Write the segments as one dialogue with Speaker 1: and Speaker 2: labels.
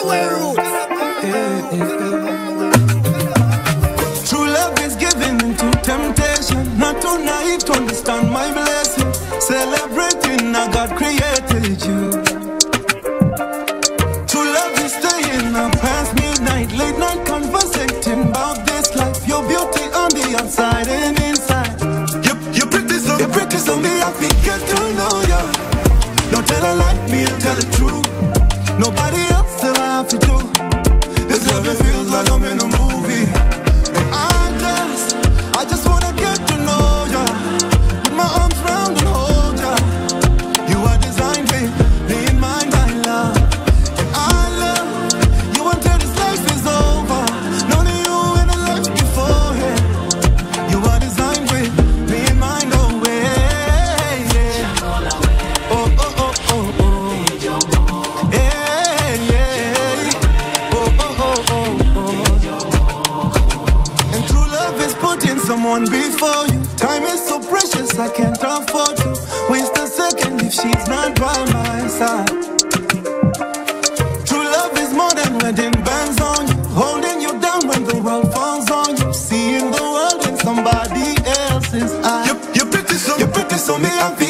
Speaker 1: True love is giving into temptation. Not too naive to understand my blessing. Celebrating how God created you. True love is staying up past midnight, late night conversating about this life. Your beauty on the outside and inside. You, you're pretty so, you're pretty so me. I think I know you. Don't tell a lie, to me and tell the truth. Nobody side. True love is more than wedding bands on you, holding you down when the world falls on you, seeing the world in somebody else's eyes. You, you put this
Speaker 2: on, you put
Speaker 3: this
Speaker 4: on me, I'm.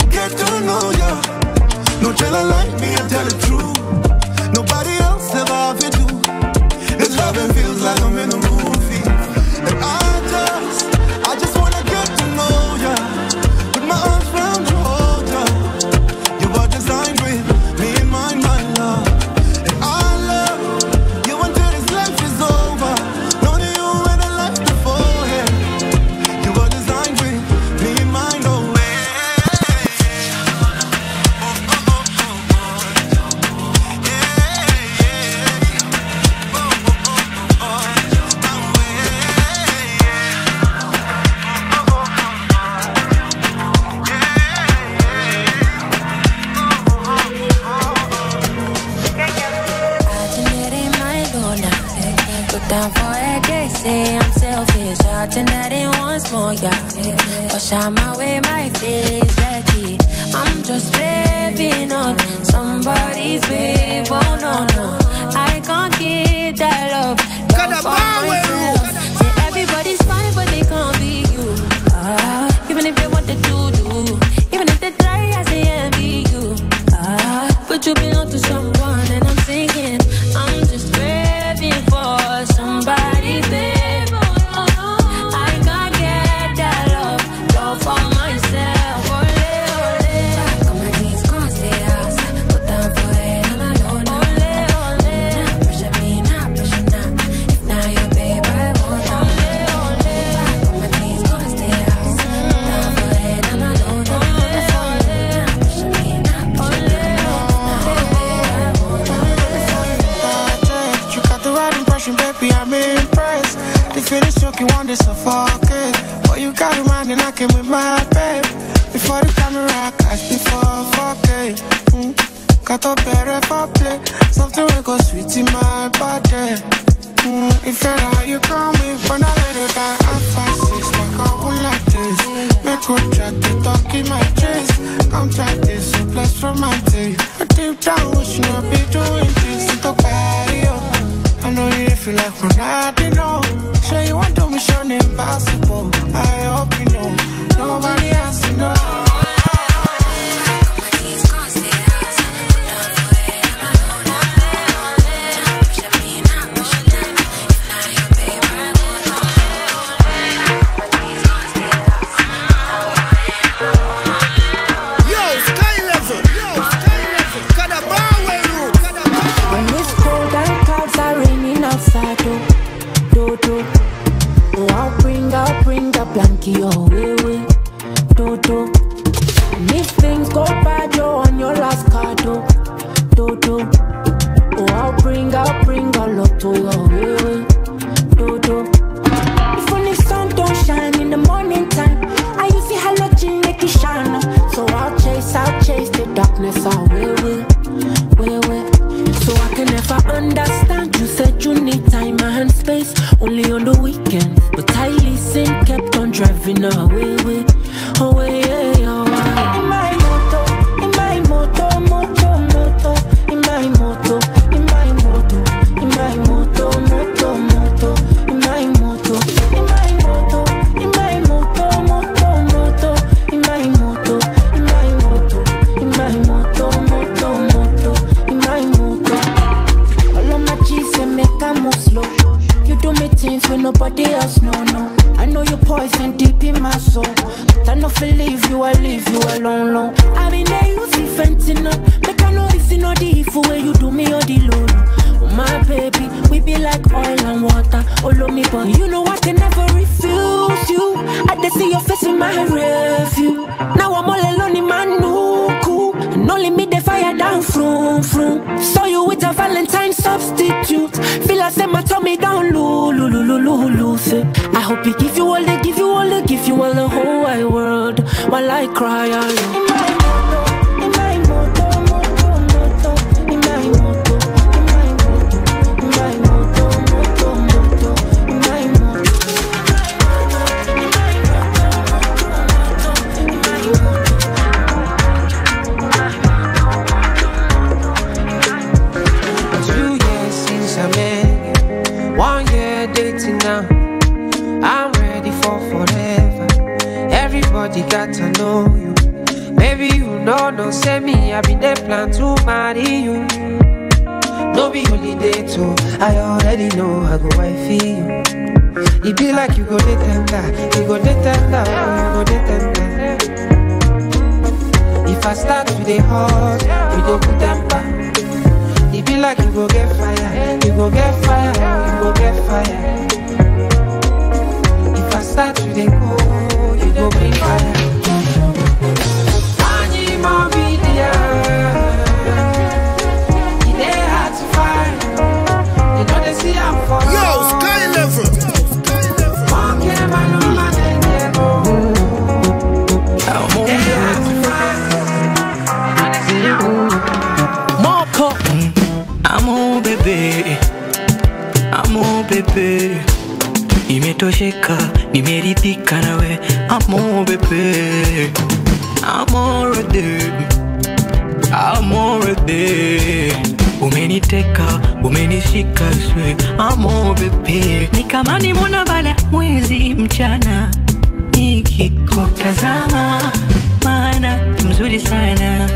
Speaker 5: tulisana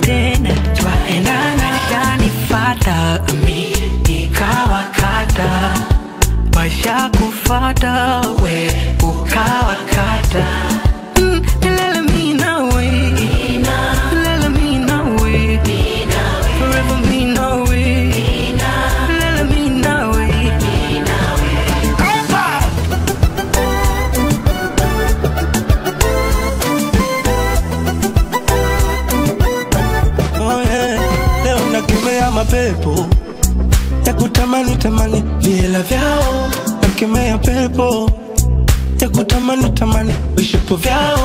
Speaker 5: tena. Twaendana, yanifata mi nikawakata, maisha kufata we ukawakata
Speaker 6: pepo ya kutamani tamani vishipo vyao.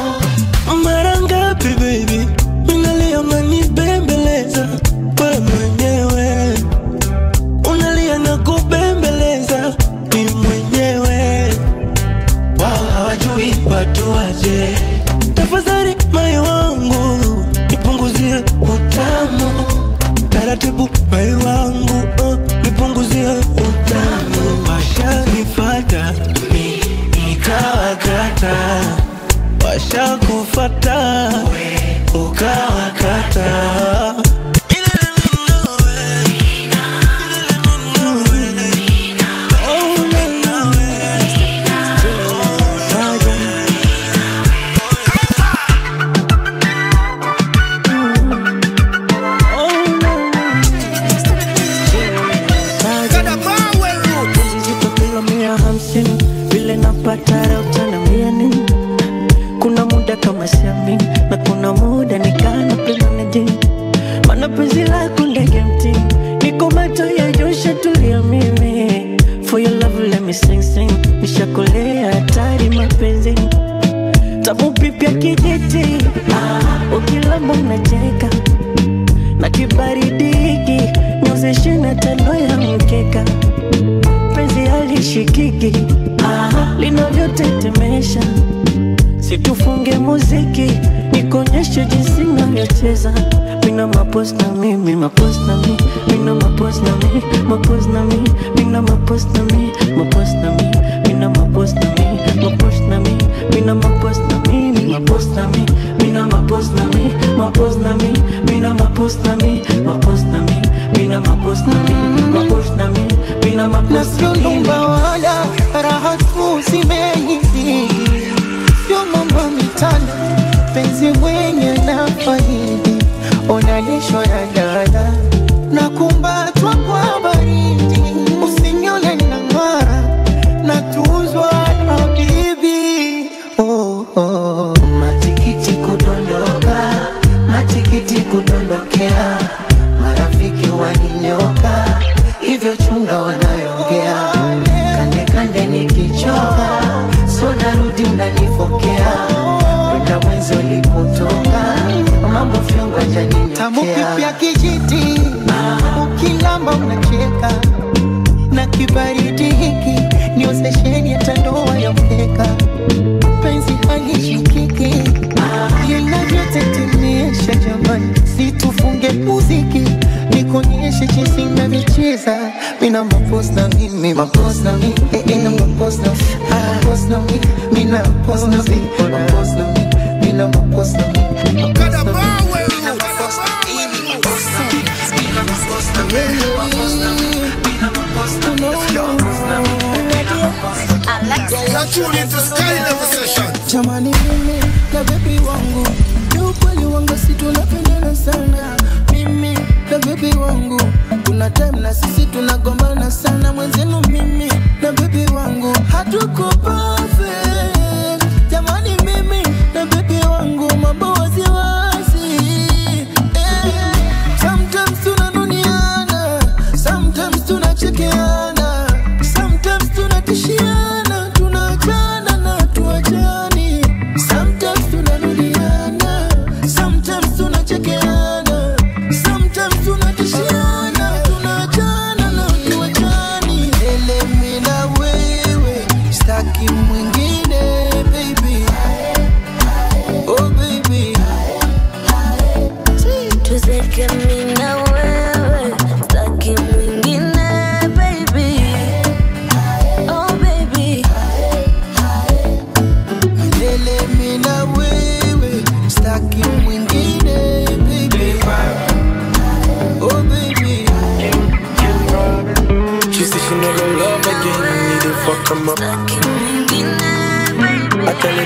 Speaker 6: na
Speaker 7: maplasyon ng eh.
Speaker 8: bawat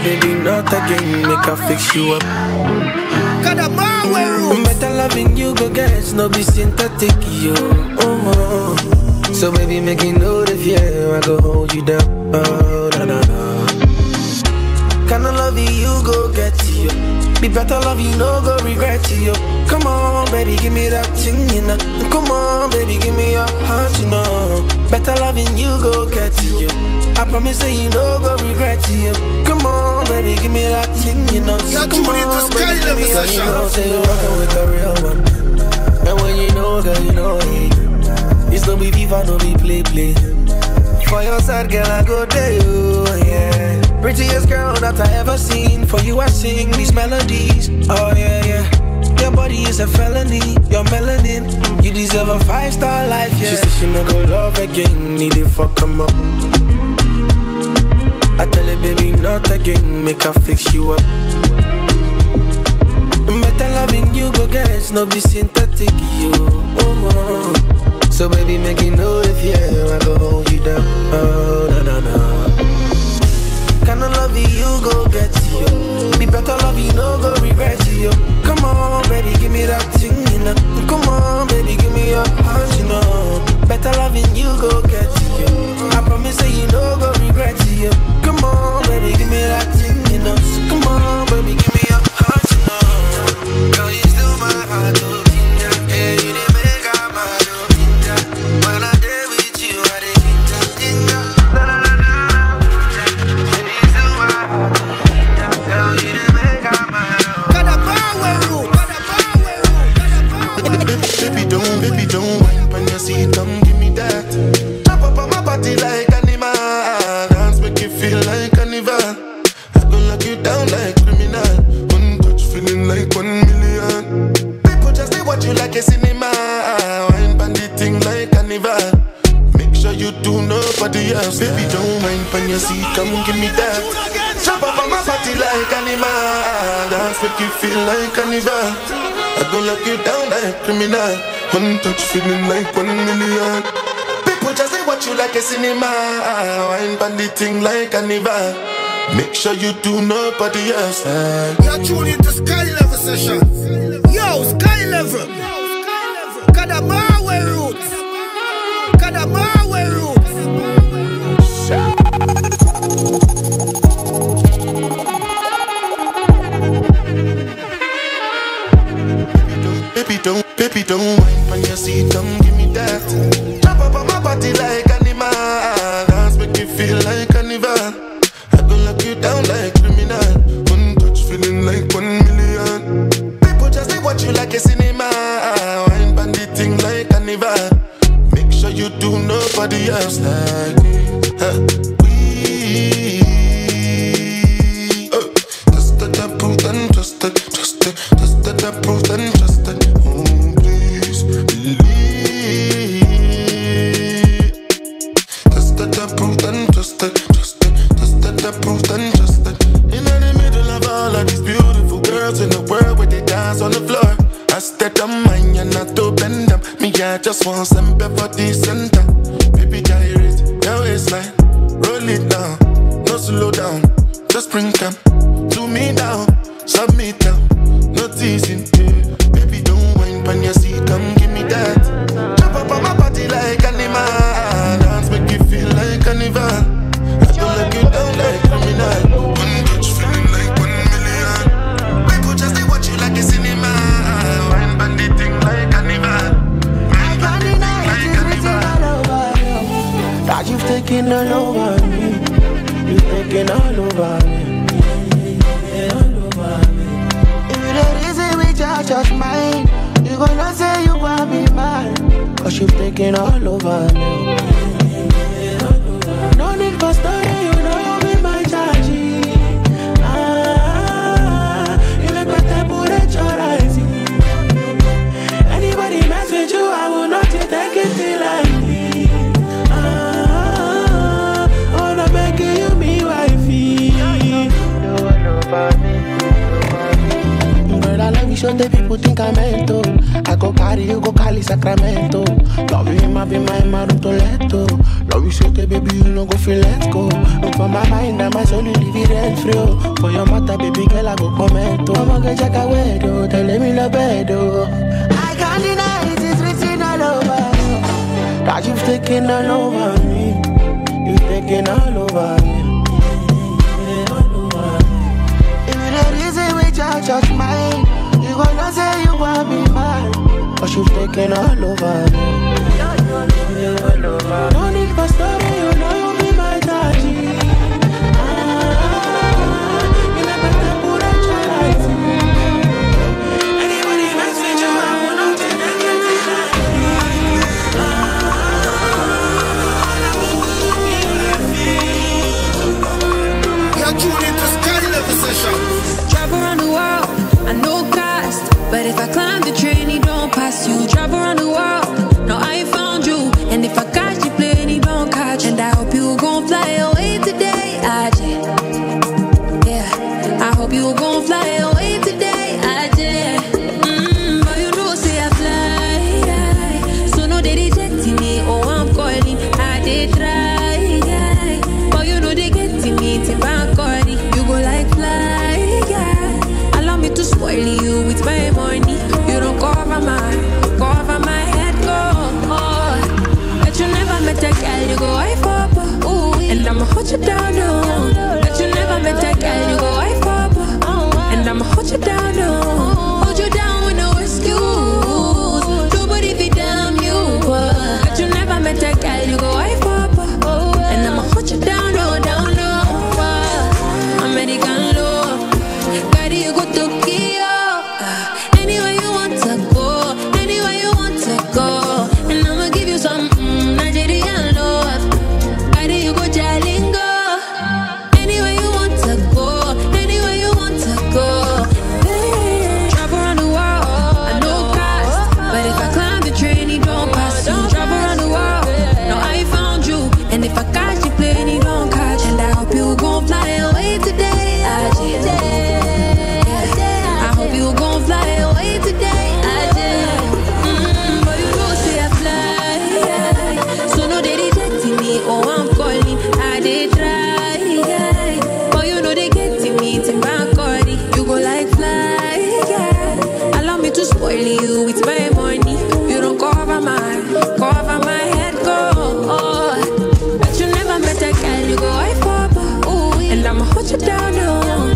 Speaker 8: baby.
Speaker 9: I tell her baby not again, make her fix you up.
Speaker 10: Kadamawe.
Speaker 9: Better loving you go get no be synthetic you. Oh, so baby make you know the fear, I go hold you down. Oh, na na na. Kinda love you, you go get you. Be better love you, no go regret you. Come on, baby, give me that thing, you know. Come on, baby, give me your heart, you know. Better loving you, go get you. I promise that you no go regret you. Come on, baby, give me that thing, you know.
Speaker 10: You're
Speaker 9: Come on,
Speaker 10: Sky
Speaker 9: baby, give me your- you know, say you're rocking with the real one. And when you know, girl, you know it. It's no be FIFA, no be play, play. For your side, girl, I go there, you, yeah. Prettiest girl that I ever seen. For you, I sing these melodies. Oh, yeah, yeah. Your body is a felony, your melanin. You deserve a five star life, yeah. She said she no go love again, need to fuck him up. Baby, not again, make her fix you up. Better loving you, go get no be synthetic, you. Oh, oh. So, baby, make you know if yeah, I go hold you down. Oh, na na na. Kinda love you, you go get you. Be better love you, no go regret you. Come on, baby, give me that thing, you know. Come on, baby, give me your heart, you know. Better loving you, go get you. I promise that you no go regret you. Come on, baby, give me that thing, you know. So come on, baby,
Speaker 11: nine. One touch feeling like one million. People just say what you like a cinema. Wine pan the thing like a carnival. Make sure you do nobody else.
Speaker 10: You're tuning to Sky Level Session. Yo, Sky Level.
Speaker 11: Baby, don't mind when you see them
Speaker 12: You've taken all over me. You've taken all over me. If you're the reason we judge judge mine, you gonna say you want me mine, but you've taken all over me. All over. No need for story, you know. you.
Speaker 4: Drive around the world, I know cost. But if I climb the train, he don't pass you. Drive around the world. I'ma you down, no.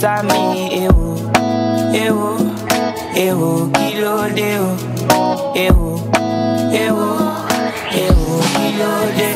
Speaker 13: sá mi èwo èwo èwo kí ló dé o èwo èwo èwo kí.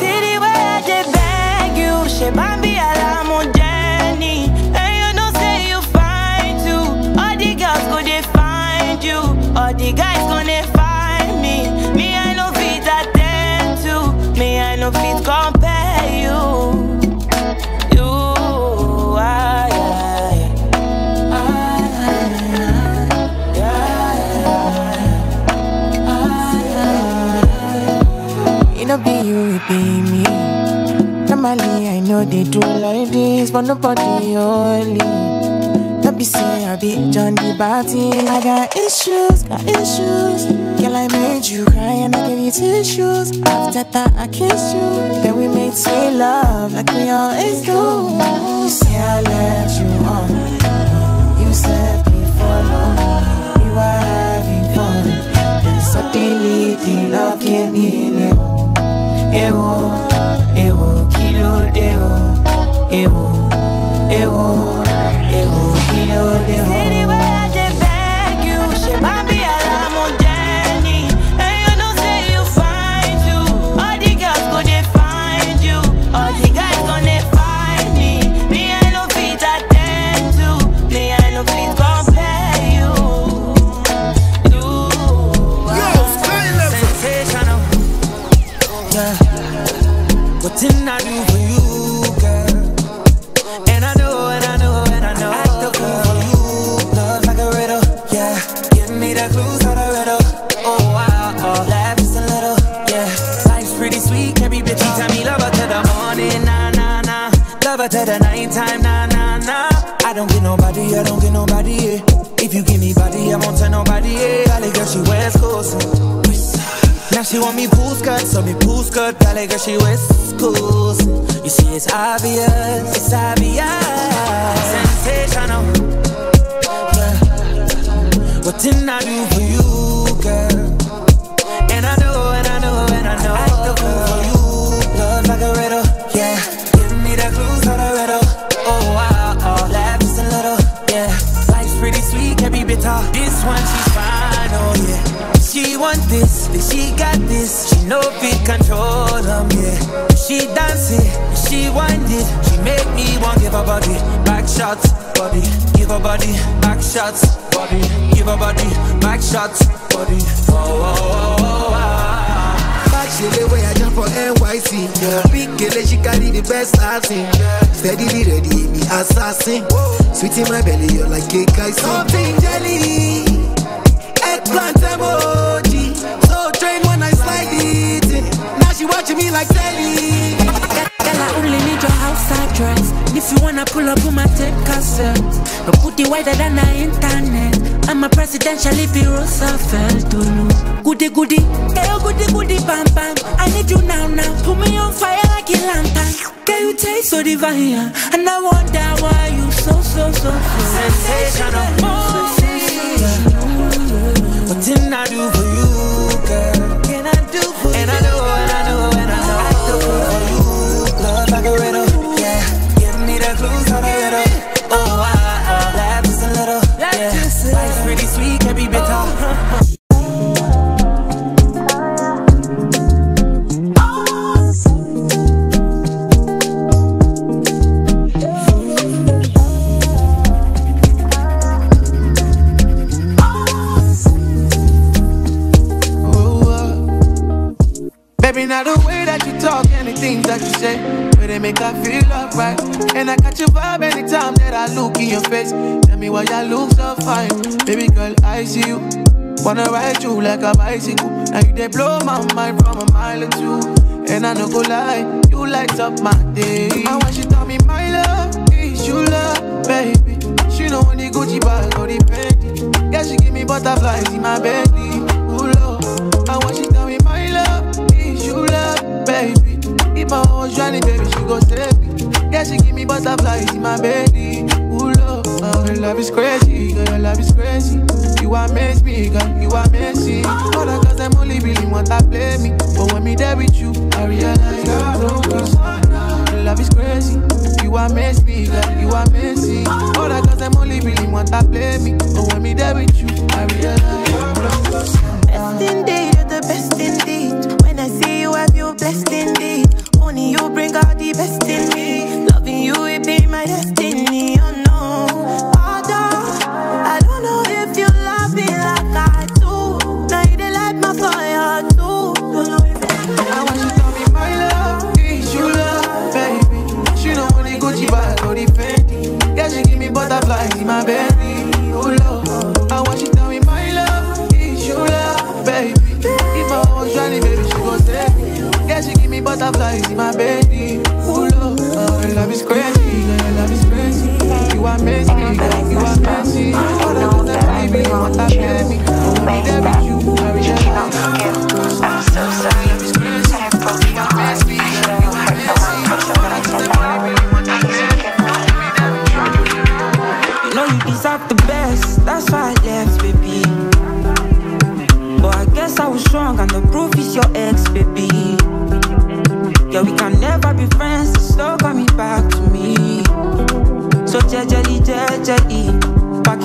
Speaker 13: Me.
Speaker 14: Normally, I know they do like this, but nobody holy. Don't be say I be John the Baptist. I got issues, got issues. Girl, I made you cry and I gave you tissues. After that, I kissed you. Then we made sweet love like we always do. You say I let you on. You said before long we were having fun. Then suddenly the. Ewo, ewo, kilo deo. Ewo, ewo, ewo, kilo
Speaker 13: I she
Speaker 9: want me pool skirt, so me pool skirt, valley girl, she schools. You see, it's obvious, it's obvious. Sensational. Yeah. What didn't I do for you, girl? Know fit control them, yeah. She dance it, she wind it. She make me want give her body back shots, body. Give her body back shots, body. Give her body back shots, body. Oh, oh, oh, oh, oh. Ah.
Speaker 15: Back she the way I jump for NYC. Yeah. Big girl, she carry the best I've seen. Steadily ready, me assassin. Sweet in my belly, you're like cake I see. Something jelly, eggplant emoji. Train when I slide it. in. Now she watching me like telly.
Speaker 16: Girl, I only need your house address. And if you wanna pull up, I'ma take cassette. No put it wider than the internet. I'm a presidential if you Roosevelt, oh no. Goody goody, oh goody goody bam bam. I need you now now. Put me on fire like a lantern. Girl, you taste so divine, and I wonder why you so so so so
Speaker 9: Sensational.
Speaker 16: sensational.
Speaker 9: What didn't I do for you, girl?
Speaker 16: Can I do for
Speaker 9: And I know, and
Speaker 17: they make her feel alright. And I catch your vibe anytime that I look in your face. Tell me why you look so fine. Baby girl, I see you. Wanna ride you like a bicycle. Now you they blow my mind from a mile or two. And I no go lie, you light up my day. And when she tell me my love is you love, baby. She know when the Gucci bag or the Fendi. Yeah, she give me butterflies in my belly. Ooh, Lord. And when she tell me my love is you love, baby. I was drowning, baby, she go save me. Yeah, she give me butterflies in my belly. Ooh, Lord. Oh, your love is crazy, girl, your love is crazy. You amaze me, girl, you amaze me. All the girls, them only really want to play me. But when me there with you, I realize I don't love is crazy. You amaze me, girl, you amaze me. All the girls, them only really want to play me. But when me there with you, I realize
Speaker 18: Best indeed, you're the best indeed. When I see you, I feel blessed indeed. Only you bring out the best in me. Loving you, it be my destiny. Oh no, Father, I don't know if you love me like I do. Now you dey light my fire too. Don't
Speaker 17: I want you to me my love is you love, baby. She know when the Gucci bag or the Fendi. Yeah, she give me butterflies in my belly. Butterflies in my belly. Oh Lord, oh, love is crazy, love is crazy. You amaze me, girl, you amaze me. All that really, really want to me there with you, I realize. I'm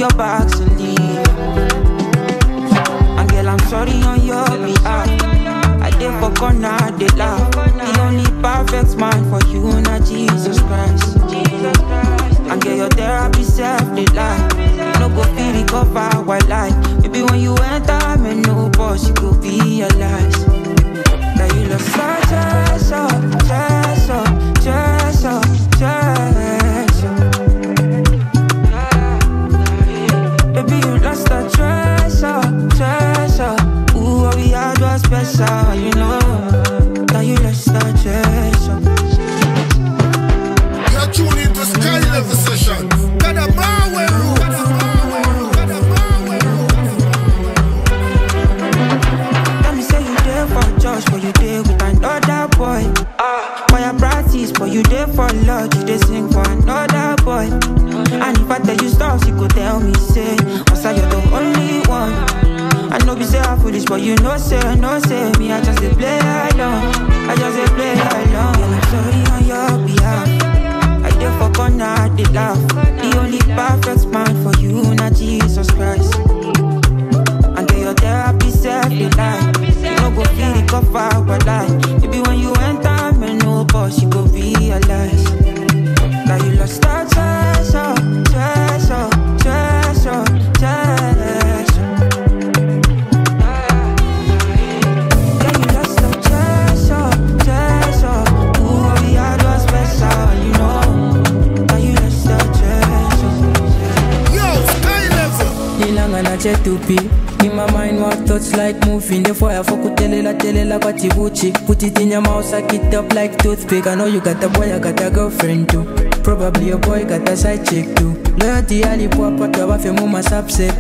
Speaker 17: your
Speaker 13: bags and leave. And girl, I'm sorry on your behalf. I did for corner, they laugh. The only perfect man for you, not Jesus Christ. And get your therapy self, they lie. No go feel recover while life. Maybe when you enter, me no boss, you go realize. That you lost such treasure, treasure, treasure, treasure. I know you
Speaker 19: got a boy I got a girlfriend too. Probably your boy got a side chick too. Loyalty alipoa pata wafe muma subset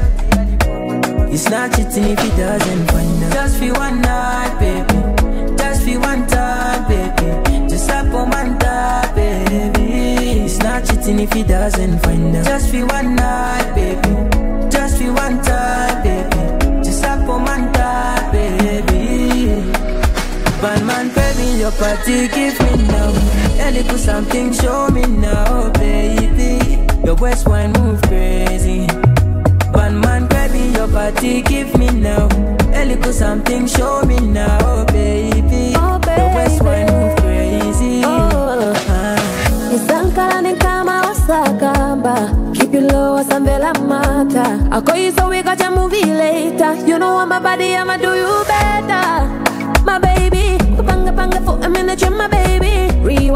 Speaker 19: it's not cheating if he doesn't find her. Just for one night baby. Just for one time baby. Just up on my top baby. It's not cheating if he doesn't find her. Just for one night baby. Just for one time, baby. Just up on top, baby. Bad man, baby, your party, give me now. Ellie, put something, show me now, baby. Your west wine move crazy. Bad man, baby, your party, give me now. Ellie, put something, show me now, baby. Your west wine move crazy.
Speaker 4: Oh.
Speaker 19: Ah.
Speaker 4: Isankara ni kama Osakamba Keep you low as Ambela Mata I'll call you so we got your movie later You know my body, I'ma do you better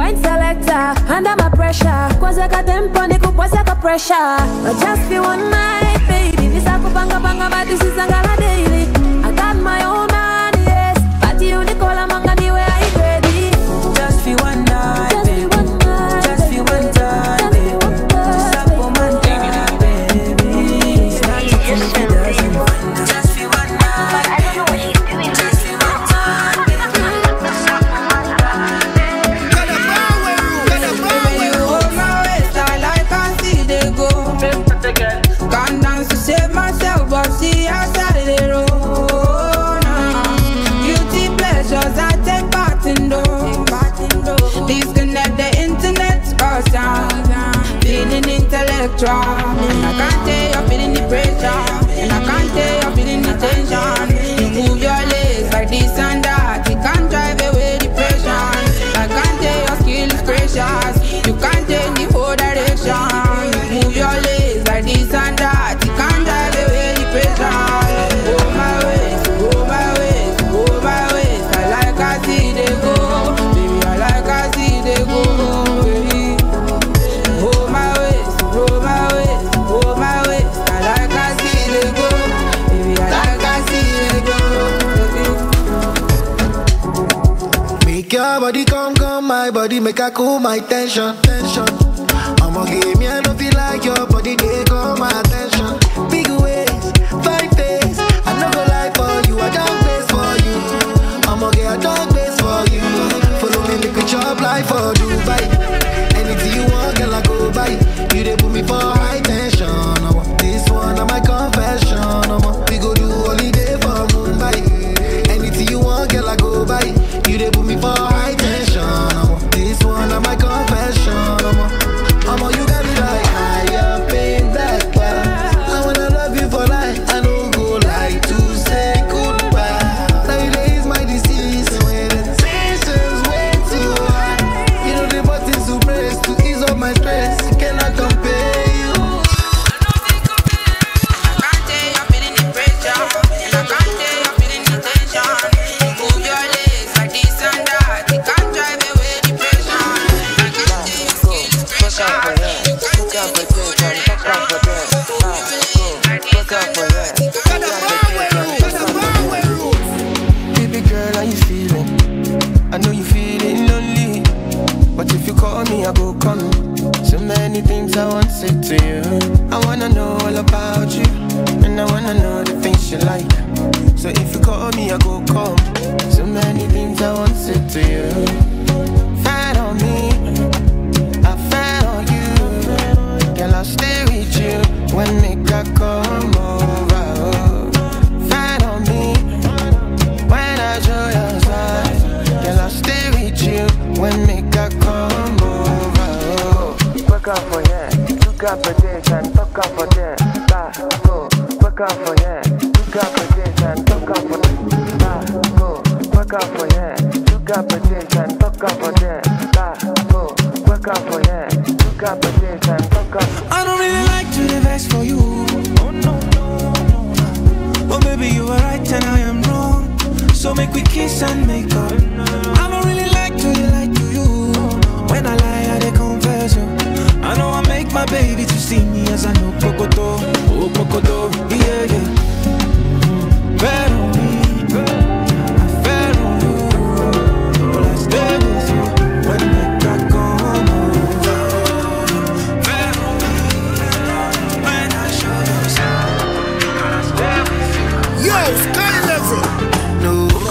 Speaker 19: wine selector Under my pressure. Cause I got Kuwazeka tempo ni kuposeka pressure? But
Speaker 20: just be one night baby.
Speaker 21: Nisa banga banga, but this is
Speaker 22: a gala daily. I go
Speaker 23: come. So many things I want to say to you. I wanna know all about you, and I wanna know the things you like. So if you call me, I go come. So many things I want to say to you. Fat on me, I fat on you. Girl, I'll stay with you when it got come over. on me. Oh. Work out for yeah, look up for this and fuck up for that. Back, go, work out for yeah, look up for this and fuck up for that. Back, go, work out for yeah, look up for this and fuck up for that. Back, go, work out for yeah, look up for this and fuck up.
Speaker 9: I don't really like to the best for you. Oh no, no, no. Oh baby, you are right and I am wrong. So make we kiss and make up. I don't really like to lie to you. When I lie, I confess you. I know I make my baby to see me as I know Pokoto, oh Pokoto, yeah yeah.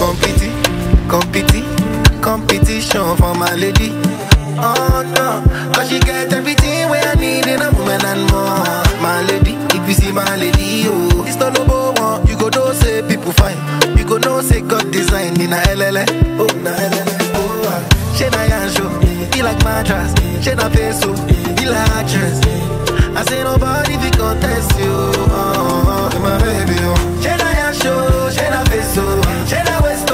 Speaker 22: Competi, competi, competition for my lady. Oh no, cause she get everything where I need in a woman and more. My lady, if you see my lady, oh, it's not no one. You go know say people fine. You go know say God design in a LLA. Oh, na LLA. Oh, ah. she na yan show. He like mattress. She na peso. He like actress. I say nobody fi contest you. Oh, oh, my baby, oh. She na yan. She na peso. She na westo.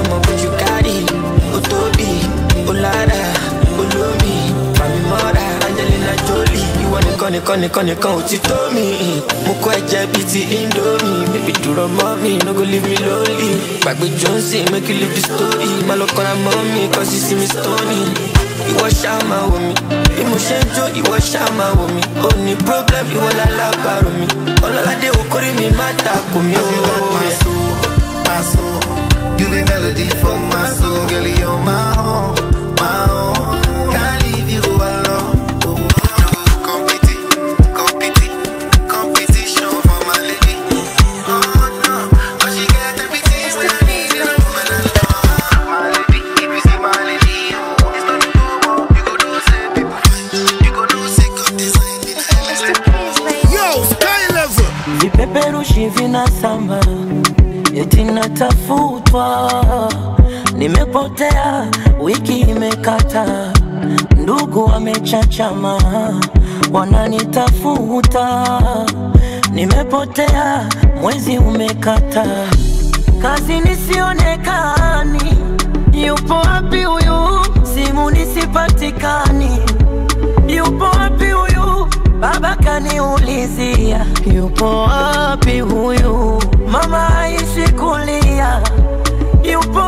Speaker 21: Show me what you carry, Utobi, Ulara, Ulumi, Mami Mora, Angelina Jolie.
Speaker 24: nìkan nìkan nìkan nìkan ò ti tó mi mo kọ́ ẹ̀jẹ̀ bíi ti indomie no go leave me lonely. Gbàgbé johnson make you leave the story. Má lọ kọ́ra kọ́ sí sí mi stony. Ìwọ ṣáà máa wò mí bí mo ṣe ń jó ìwọ ṣáà máa wò mí ó ní problem ìwọ lálábàárò mi. Ọlọ́ládé okòrí mi má takò mí ó.
Speaker 6: Wamechachama wananitafuta. Nimepotea mwezi umekata. Kazi nisionekani yupo wapi huyu? Simu nisipatikani. Yupo wapi huyu? Baba kaniulizia. Yupo wapi huyu? Mama aishi kulia yupo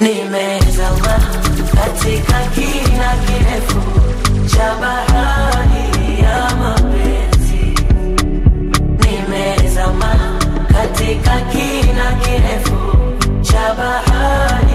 Speaker 6: nimezama katika kina kirefu cha bahari ya mapenzi. Nimezama katika kina kirefu cha bahari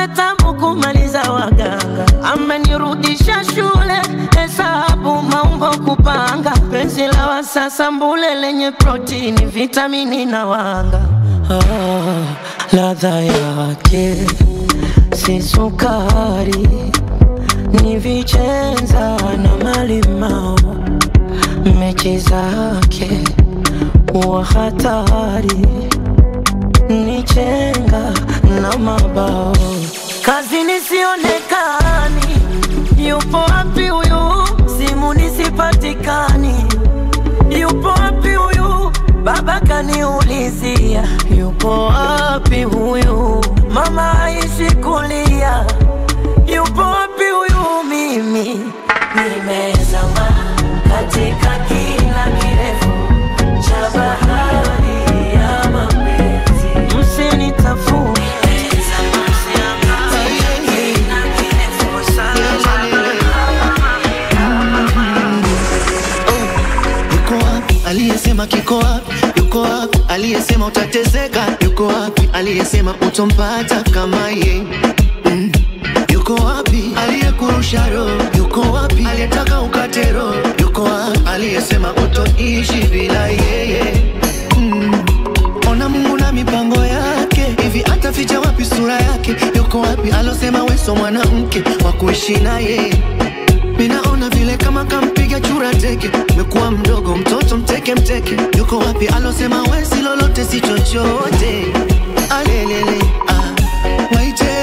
Speaker 6: msipate tabu kumaliza waganga. Amenirudisha shule hesabu maumbo kupanga, penzi la wasasa mbule lenye protini, vitamini na wanga. Ah, ladha yake si sukari, ni vichenza na malimao. Mechi zake wa hatari. Ni chenga na mabao kazi nisionekani yupo wapi huyu? Simu nisipatikani. Yupo wapi huyu? Baba kaniulizia yupo wapi huyu? Mama aishi kulia. Yupo wapi huyu? Mimi nimezama katika kina
Speaker 7: wapi aliyesema utompata kama ye. Mm. yuko wapi? Aliyekurusha roho. Yuko wapi? Aliyetaka ukate roho. Yuko wapi? Aliyesema utoishi bila yeye. Mm. ona mungu na mipango yake. Hivi ataficha wapi sura yake? Yuko wapi? Alosema weso mwanamke wa kuishi naye. Minaona vile kama kampiga chura teke. Mekuwa mdogo mtoto mteke mteke. Yuko wapi? Alosema wesi lolote si chochote alelele ah. waite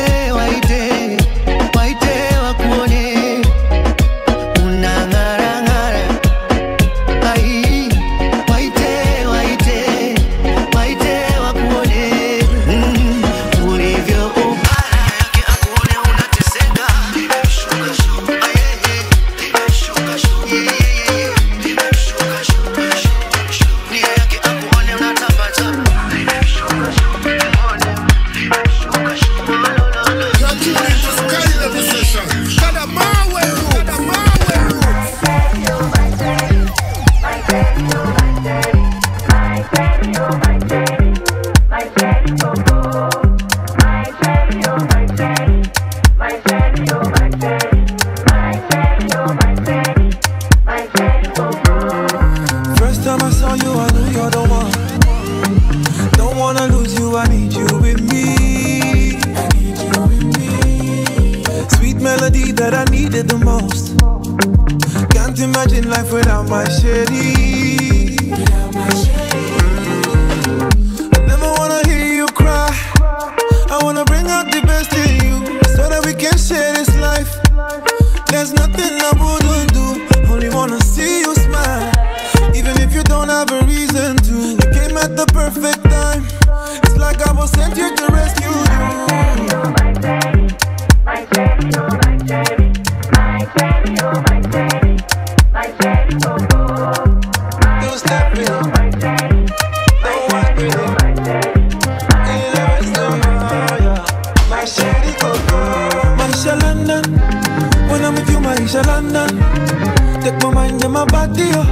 Speaker 1: and my body, oh.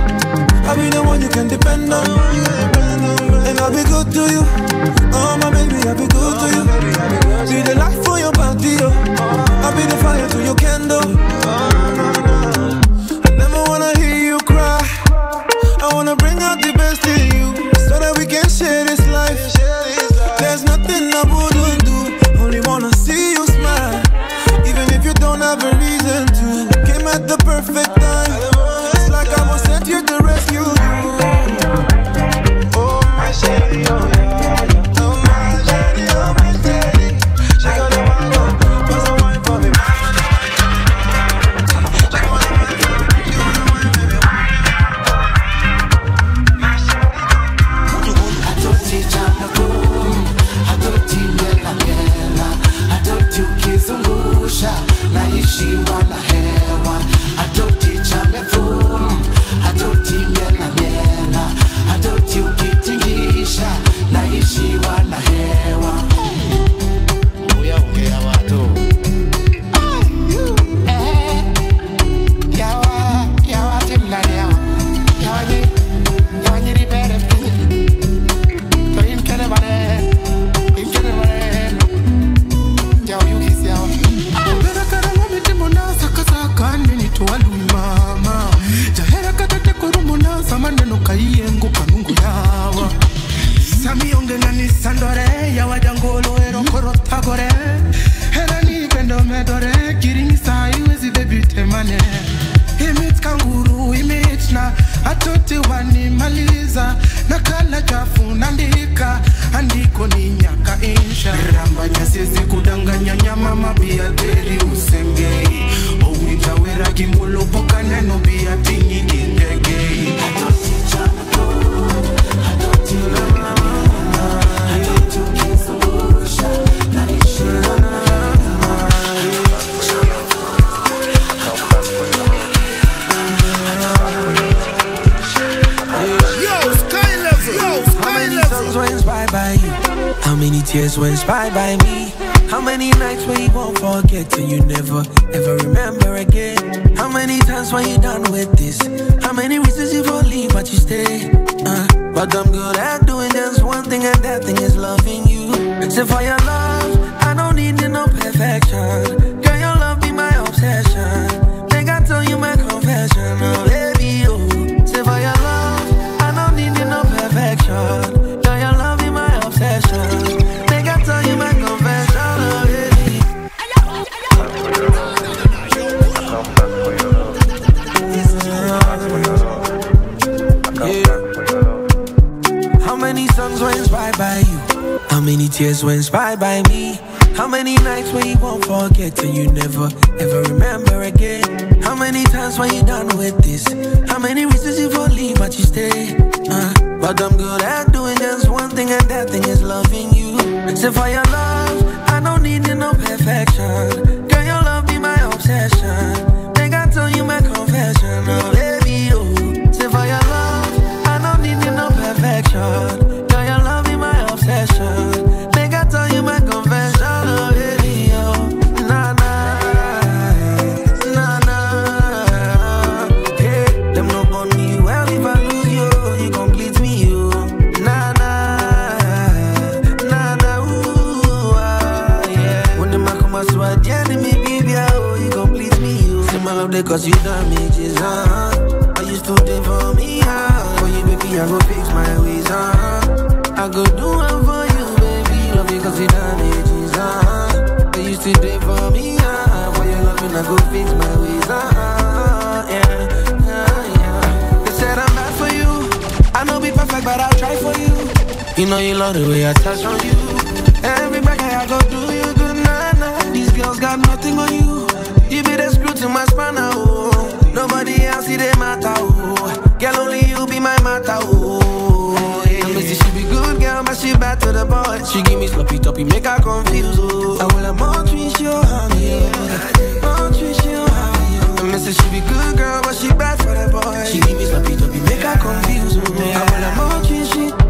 Speaker 1: I'll be the one you can depend on. And I'll be good to you. Oh, my baby, I'll be good to you. Be the light for your body, oh. I'll be the fire to your candle.
Speaker 9: Again? How many times when you done with this? How many reasons you for leave but you stay? Uh, but I'm good at doing just one thing and that thing is loving you. So for your love, I don't need no perfection. Girl, your love be my obsession. Think I tell you my confession, tears were inspired by me? How many nights when you won't forget and you never ever remember again? How many times when you done with this? How many reasons you for leave but you stay? Uh, but I'm good at doing just one thing and that thing is loving you. So for your love, I don't need no perfection. Girl, your love be my obsession. Think I tell you my confession, oh baby, oh. Say for your love, I don't need no perfection. Love, cause you damages, uh. I used to day for me, uh. For you, baby, I go fix my ways, uh. I go do one for you, baby, love you cause you damages, uh. I used to day for me, uh. For your loving, I go fix my ways, uh. Yeah, yeah, yeah. They said I'm bad for you. I know be perfect, but I'll try for you. You know you love the way I touch on you. Every break I go do you good night, night. These girls got nothing on you. You be the screw to my spanner, oh.
Speaker 25: she bad to the point. She give me sloppy toppy, make her confused.
Speaker 26: Ooh. And when I'm
Speaker 9: on treat she
Speaker 27: on you. On treat she on you. I miss it, she be good girl, but she bad for the boy. She give me
Speaker 28: sloppy toppy, make her confused. Ooh. And when I'm
Speaker 29: on
Speaker 28: treat she, on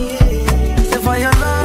Speaker 28: you. Say for your
Speaker 12: love.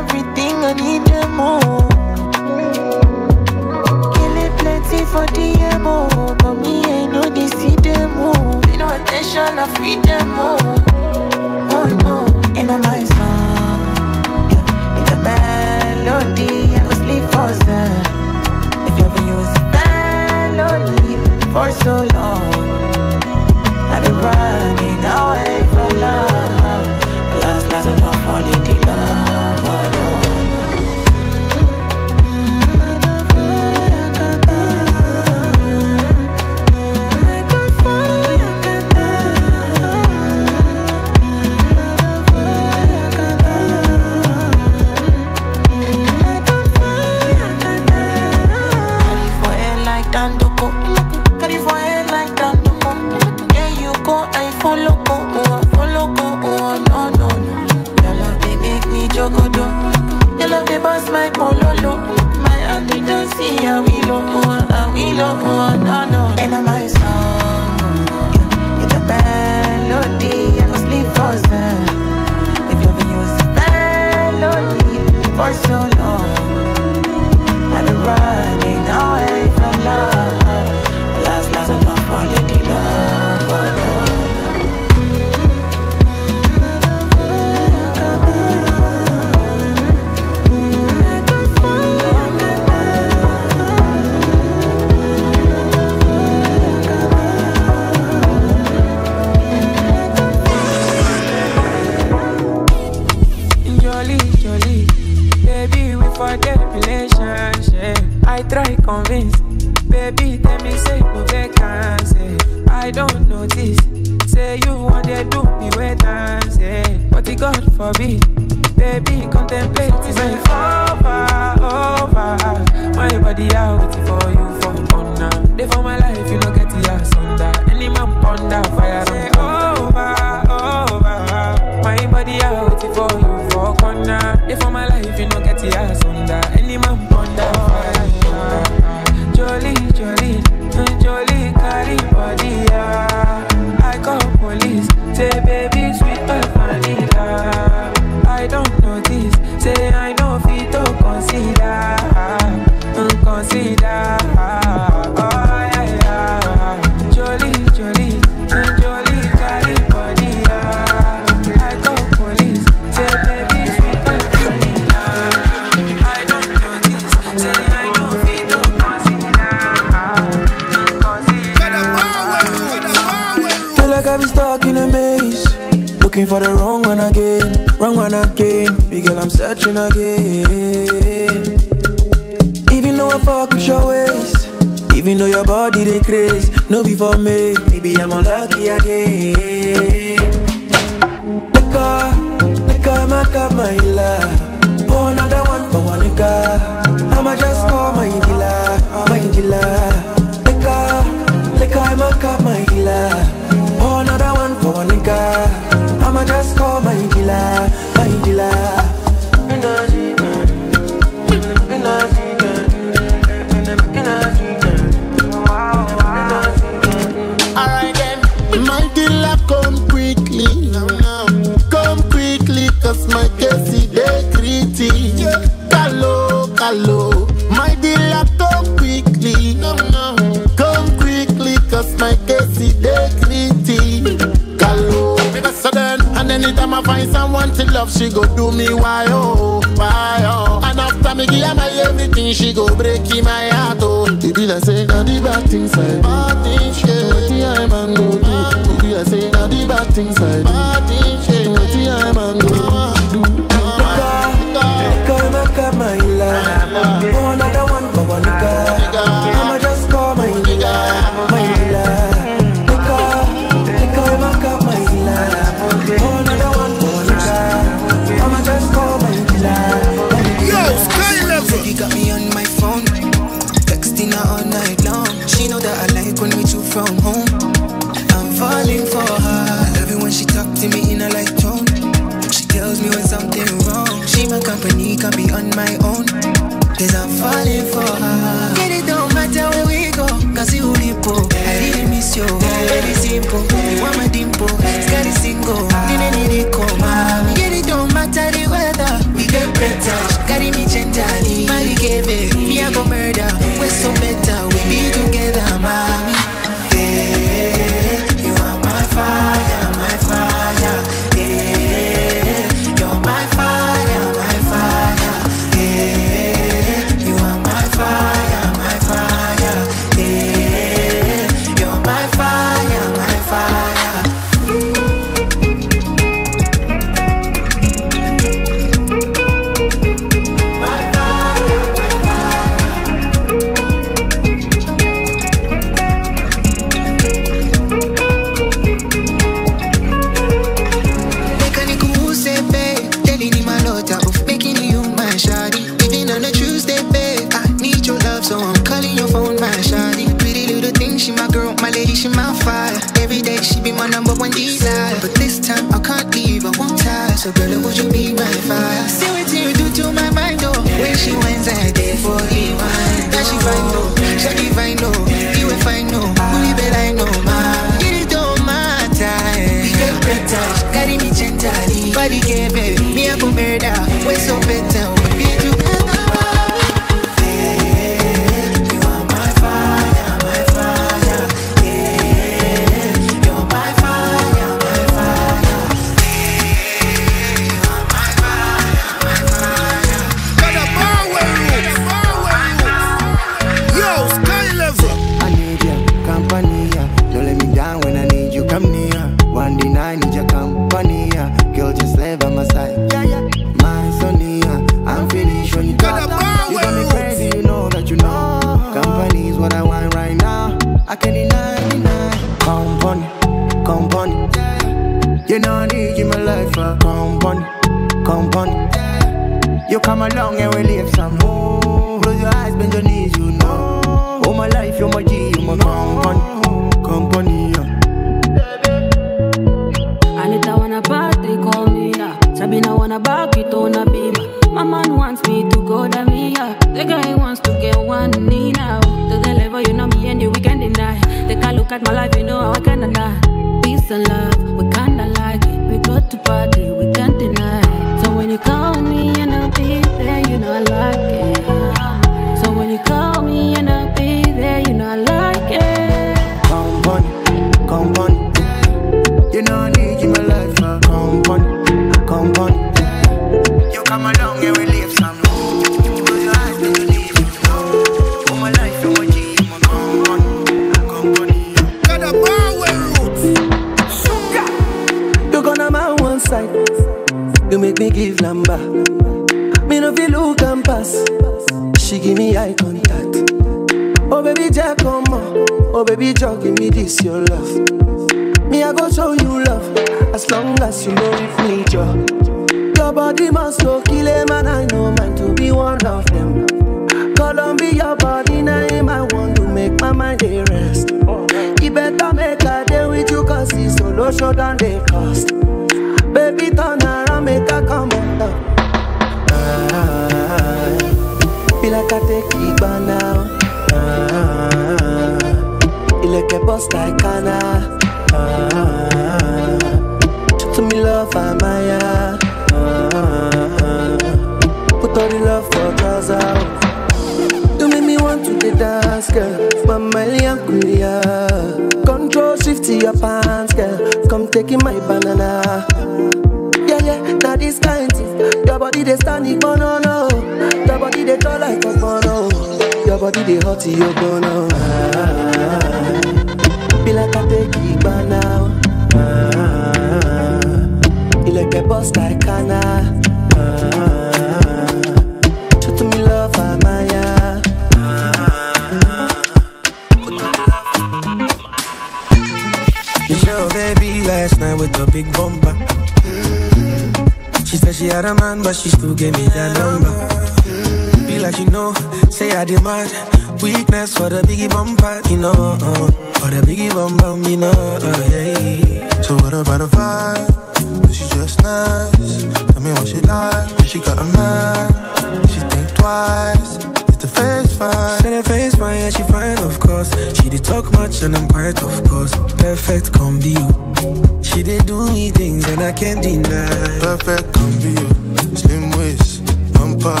Speaker 9: She
Speaker 11: fine,
Speaker 9: of course. She did talk much and I'm quiet, of course. Perfect come be oh. you. She did do me things and I can't deny.
Speaker 11: Perfect come be oh. you. Slim waist, bumper,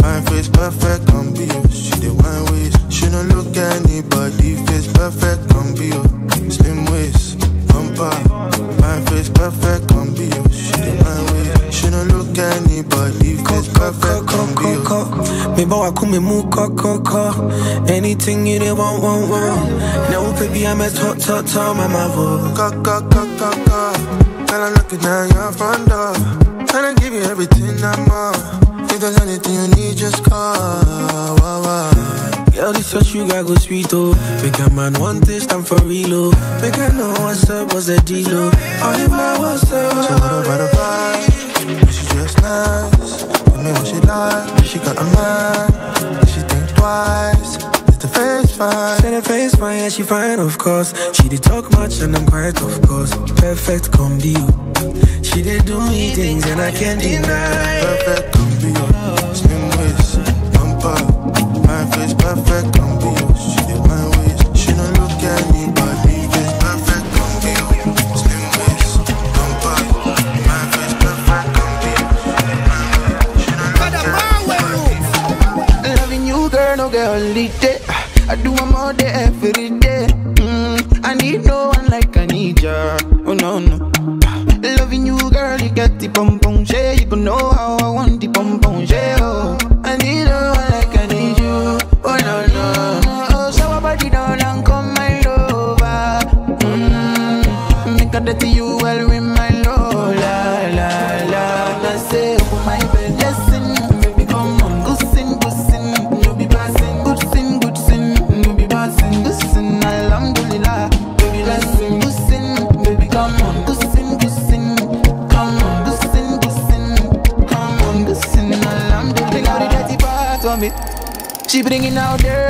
Speaker 11: fine face, perfect come be oh. you. She did wine waist, she don't look anybody face. Perfect come be you. Slim waist, bumper, fine face, perfect come be you. She did wine look anybody face. Perfect be you.
Speaker 9: Me boy, come me move, co, co, co. Anything you did want, want, want. No, baby, I'm a top, top, top, mama, vote.
Speaker 11: Go, go, go, go, go. Girl, I'm knocking down your front door. Tryna give you everything I'm on. If there's anything you need, just call. Wow, wow.
Speaker 9: Girl, this your sugar go sweet, oh. Make a man want this, time for real, oh. Make I know what's up, what's the deal, oh. Oh, you my what's up.
Speaker 11: So what about the vibe? She just nice? Tell me what she like. She got a. Does she think twice? Is the face fine?
Speaker 9: Said her face fine, yeah, she fine, of course. She did talk much and I'm quiet, of course. Perfect come you. She did do me things and I can't deny.
Speaker 11: Perfect come be you. Slim waist, bumper, my face perfect come you.
Speaker 8: I do them all day, every day. Bringing out dirt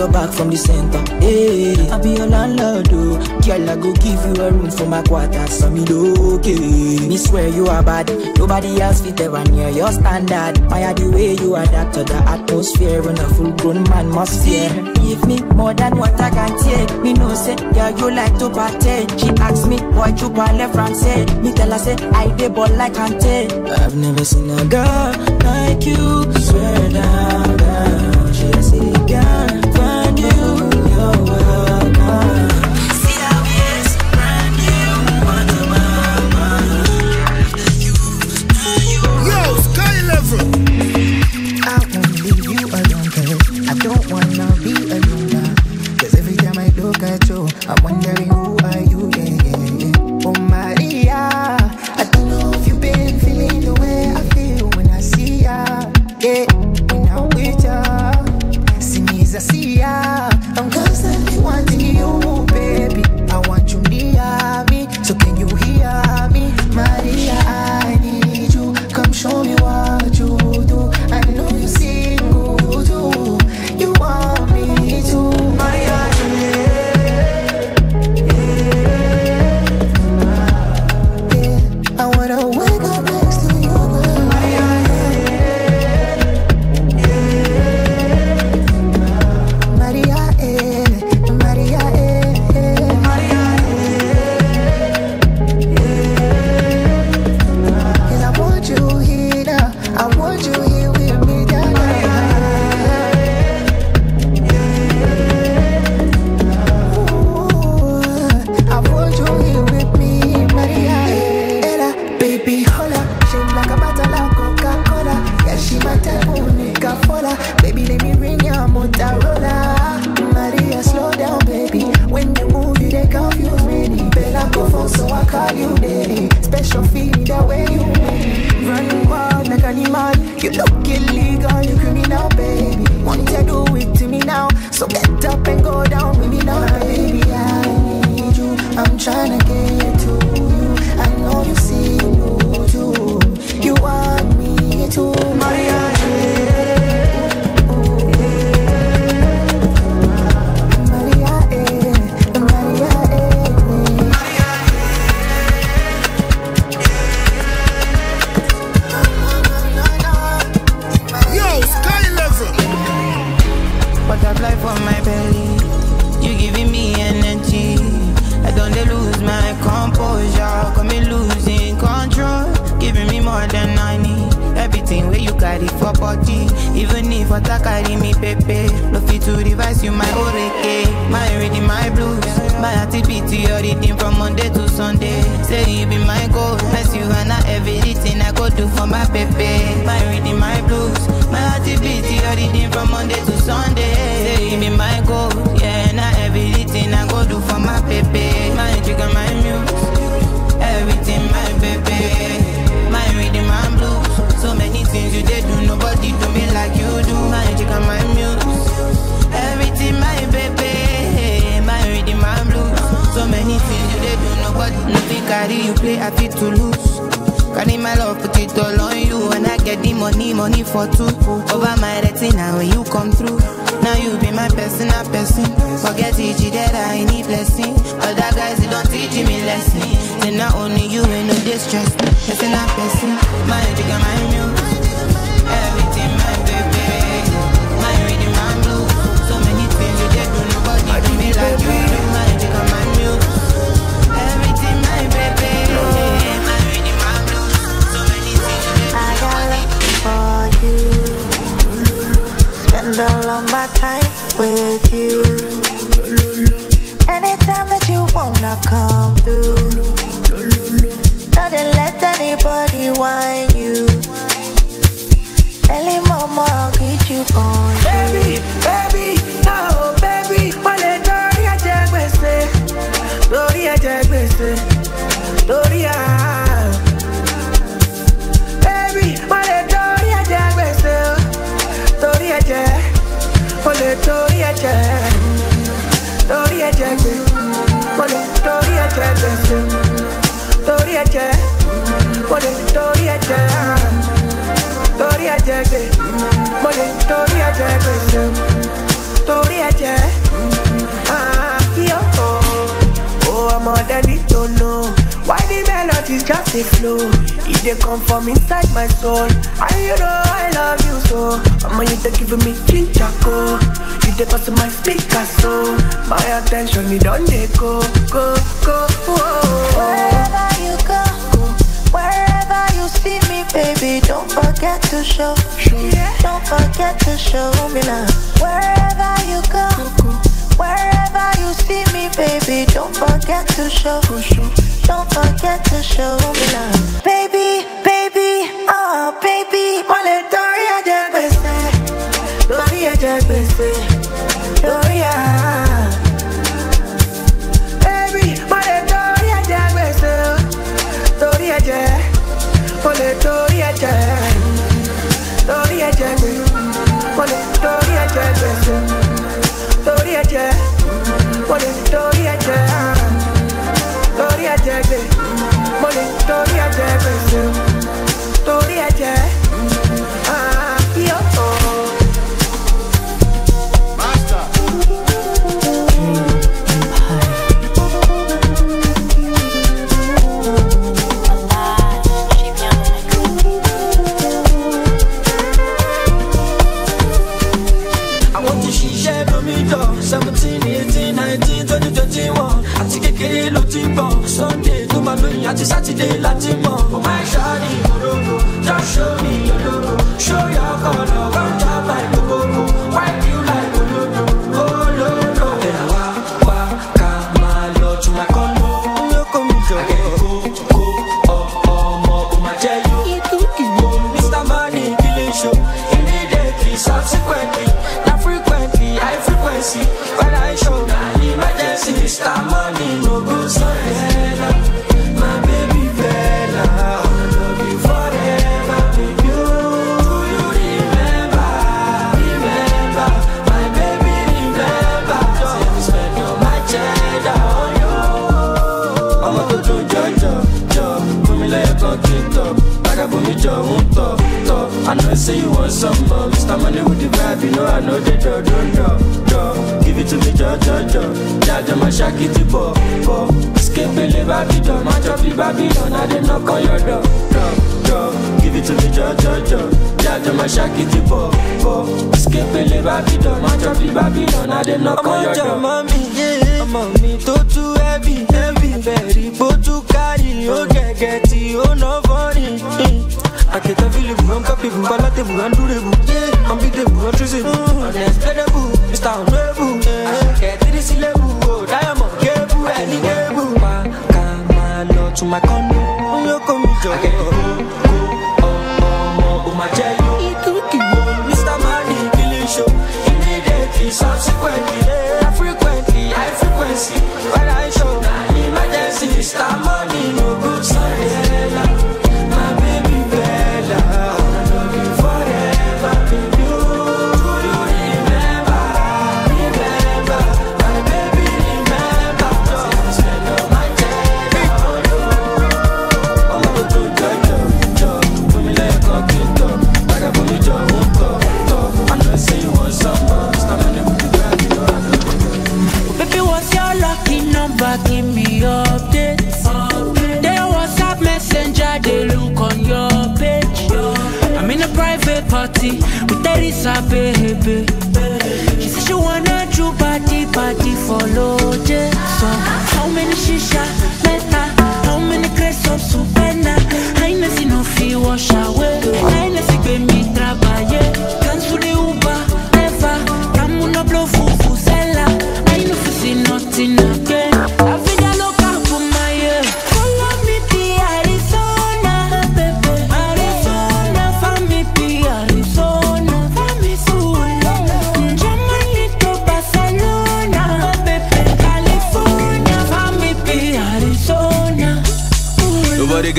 Speaker 30: your back from the center. Hey, I be your landlord, oh. Girl, I go give you a room for my quarters. So me do okay. Eh. Me swear you are bad. Nobody else fit ever near your standard. Why the way you adapt to the atmosphere when a full grown man must fear. Give me more than what I can take. Me know say, yeah, you like to party. She asked me, boy, you and say. Me tell her say, I dey ball like Kante. I've never seen a girl like you. Swear down, down.
Speaker 31: all
Speaker 6: of my time with you. Anytime that you wanna come through Don't let anybody whine you. Early mama, I'll get you on
Speaker 12: Baby, baby, oh baby Wale lórí ẹ̀jẹ̀ gbèsè Lórí ẹ̀jẹ̀ gbèsè Lórí ẹ̀jẹ̀ Story I tell, ẹ̀jẹ̀ gbé mo lè torí ẹ̀jẹ̀ is just a flow. If they come from inside my soul, I you know I love you so. Mama, you they giving me chinchako. You they pass my speaker so. My attention it on they go, go, go. Whoa.
Speaker 6: Wherever you go, go, wherever you see me, baby, don't forget to show. Yeah. Don't forget to show me love. Wherever you go. go, go. Wherever you see me, baby, don't forget to show. Don't forget to show me love. Baby, baby, oh, baby,
Speaker 12: Mole Dory, I just bested. Dory, I just bested. Baby, Mole Mole Mole mo story I ẹ̀jẹ̀ àrùn torí ẹ̀jẹ̀ gbé mo lè torí.
Speaker 32: àti sátidé láti mọ̀. o máa
Speaker 7: ń ṣọ́ ní ìgbòrògbò just
Speaker 4: show me your logo show your colour come jump my.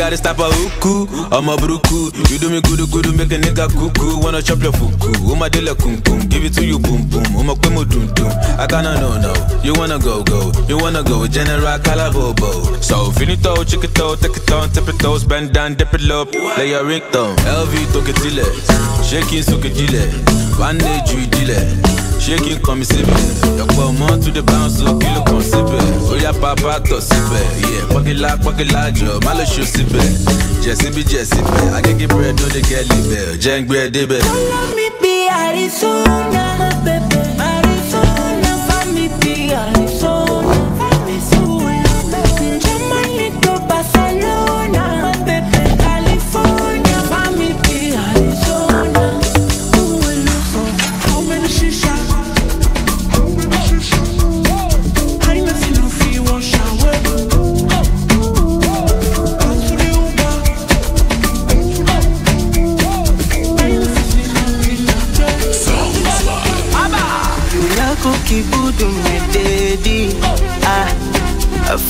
Speaker 33: gotta stop a hooku, I'm a bruku. You do me good, good, make a nigga cuckoo. Wanna chop your fuku, Uma dilla kum kum. Give it to you, boom boom. Uma kwemo dun dun. I gotta know, no. You wanna go, go. You wanna go, General Calabobo. So, finito, chiquito, take it on, tip it toes, bend down, dip it low. Lay your ring down. LV, toke dile. Shaking, soke dile. One day, you dile ṣéèkì kan mi síbẹ̀ ọ̀pọ̀ ọmọ tún dé bounce so kí ló kàn síbẹ̀ ó yá pápá tọ̀ síbẹ̀ yẹ pọ́kílá pọ́kílá jọ má lọ ṣó síbẹ̀ jẹ̀síbí jẹ̀síbẹ̀ agége bread no dey get libẹ̀ jẹ́ ń gbé ẹ débẹ̀.
Speaker 4: follow me be arizona.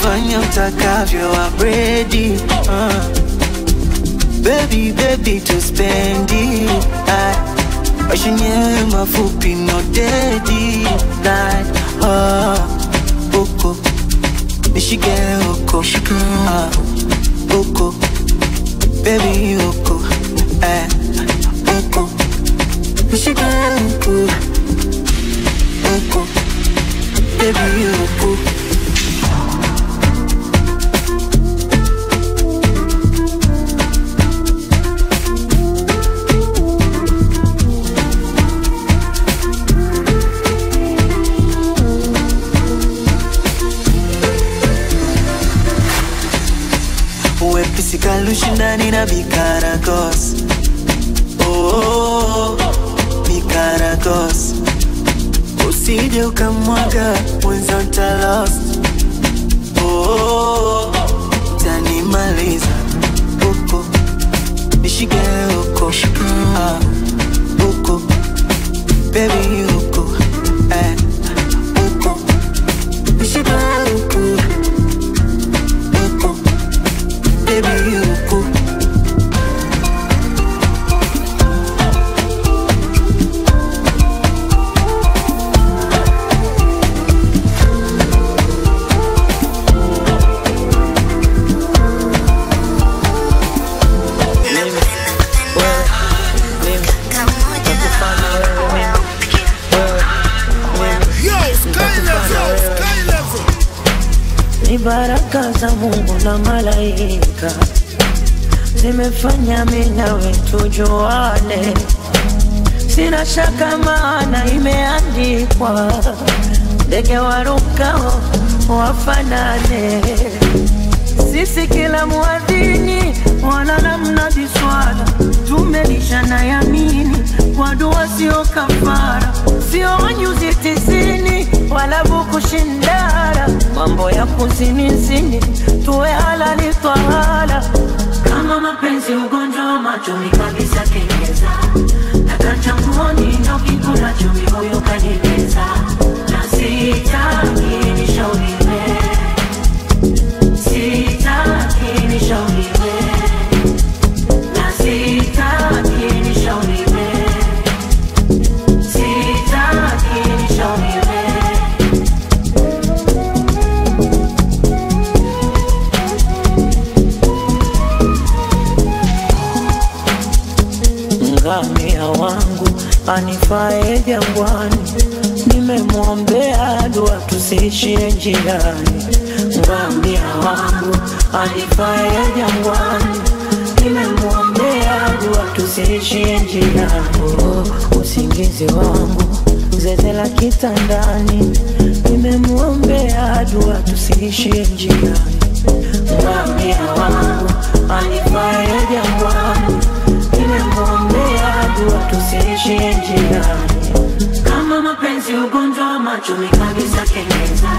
Speaker 4: Fanya utakavyo I'm ready uh. Baby,
Speaker 7: baby to spend it. Mashinyewe mafupi no daddy. Like, uh, Oko. Nishige oko. Uh, Oko. Baby oko. Eh, Oko. Nishige oko. Oko. Baby oko. ushindani na Bikaragos. Oh, oh, oh, Bikaragos, usije ukamwaga mwenza utalost. Huko, oh, nishike huko ah, huko, baby huko
Speaker 6: malaika nimefanya mimi nawe tujuane, sina shaka maana imeandikwa, ndege warukao wafanane. Sisi kila mwadhini wala namna biswala, tumelishana yamini kwa dua, sio kafara, sio wanyuzi tisini wala buku shindara, mambo ya kuzinizini tuwe halali twahala kama mapenzi ugonjwa wa macho ni kabisa kengeza. Takachanguoni ndo chumi huyo kanimeza na sitaki nishauriwe anifae jangwani, nimemwombea dua tusiishie njiani. Ngamia wangu anifae jangwani, nimemwombea dua tusiishie njiani. Oh, usingizi wangu zeze la kitandani, nimemwombea dua tusiishie njiani. Ngamia wangu anifae jangwani nimemwombea dua tusiishie njiani. Kama mapenzi ugonjwa wa macho mikabisa kengeza,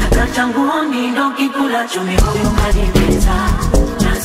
Speaker 6: takachanguoni ndo kikula chumi huyu kalimeza na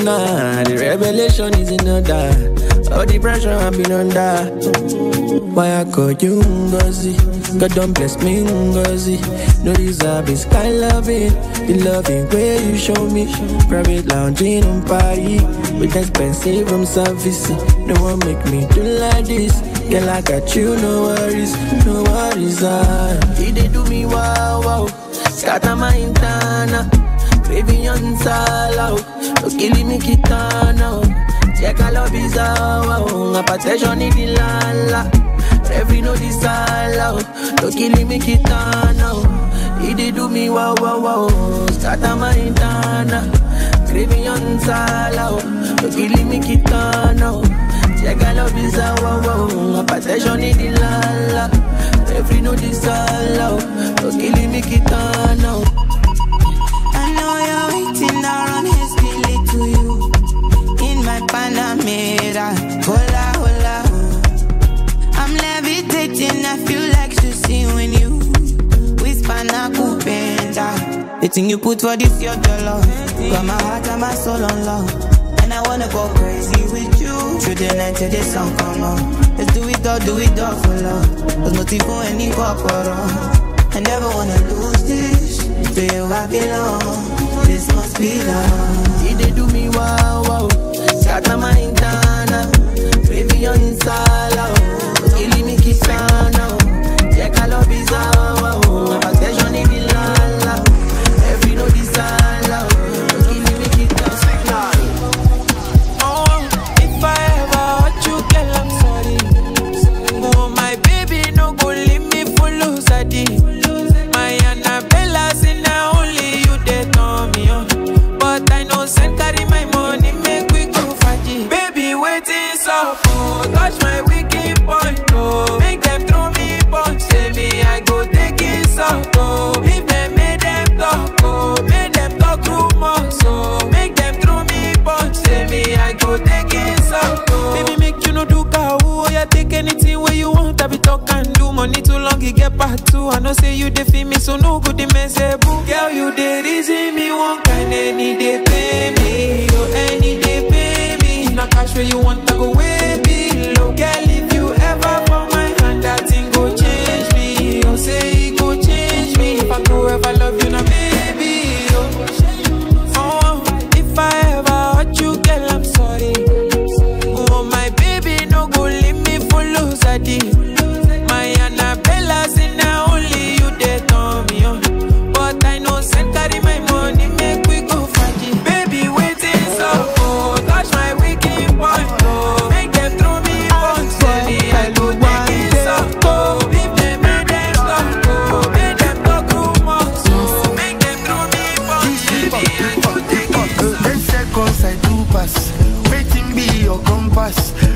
Speaker 34: The
Speaker 9: revelation is in order. All the pressure I've been under. Why I call you Ngozi? God don't bless me Ngozi. No deserve is sky loving. The loving way you show me. Private lounging on Paris. With expensive room service. No one make me do like this. Girl, I got you, no worries, no worries. Ah, he they do me wow wow. Scatter my intana. Baby on sala. No killing me kitana. Check a love is wow. A protection in the lala. Every no disala. No killing me kitana. He they do me wow wow wow. Scatter my intana.
Speaker 13: Mirror, hola, hola. I'm levitating, I feel like Susie when you. Whisper na kupenda. The thing you put for this, your dollar. Got my heart and my soul on lock, And I wanna go crazy with you. Through the night till the sun come up. Let's do it all, do it all for love. There's no time for any corporal. I never wanna lose this. To you I belong. This must be love.
Speaker 9: Did they do me wow Got my mind on,
Speaker 30: baby, you're inside. true. I know say you dey feel me, so no good dey say boo. Girl, you dey reason me one kind any day.
Speaker 8: bus.